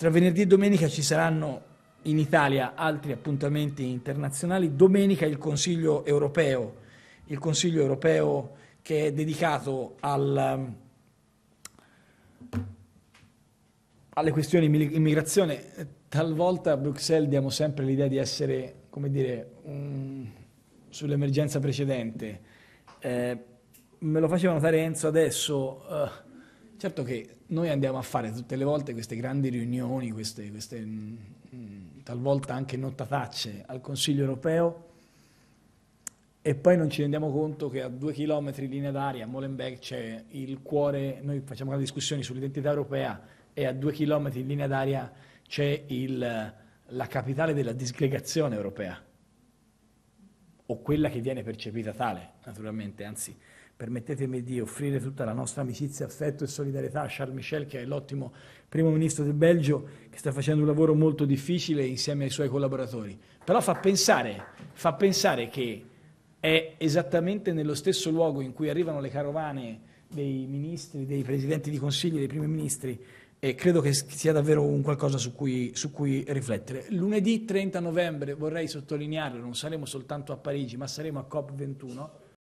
tra venerdì e domenica ci saranno in Italia altri appuntamenti internazionali. Domenica il Consiglio europeo, il Consiglio europeo che è dedicato al, alle questioni immigrazione. Talvolta a Bruxelles diamo sempre l'idea di essere, come dire, un, sull'emergenza precedente. Eh, me lo faceva notare Enzo adesso. Uh, certo che noi andiamo a fare tutte le volte queste grandi riunioni, queste, queste mh, mm, talvolta anche nottatacce al Consiglio europeo e poi non ci rendiamo conto che a due chilometri in linea d'aria a Molenbeek c'è il cuore, noi facciamo una discussione sull'identità europea e a due chilometri in linea d'aria c'è il, la capitale della disgregazione europea o quella che viene percepita tale, naturalmente, anzi permettetemi di offrire tutta la nostra amicizia, affetto e solidarietà a Charles Michel, che è l'ottimo primo ministro del Belgio, che sta facendo un lavoro molto difficile insieme ai suoi collaboratori. Però fa pensare, fa pensare che è esattamente nello stesso luogo in cui arrivano le carovane dei ministri, dei presidenti di consiglio, dei primi ministri, e credo che sia davvero un qualcosa su cui, su cui, riflettere. Lunedì 30 novembre, vorrei sottolinearlo, non saremo soltanto a Parigi, ma saremo a COP21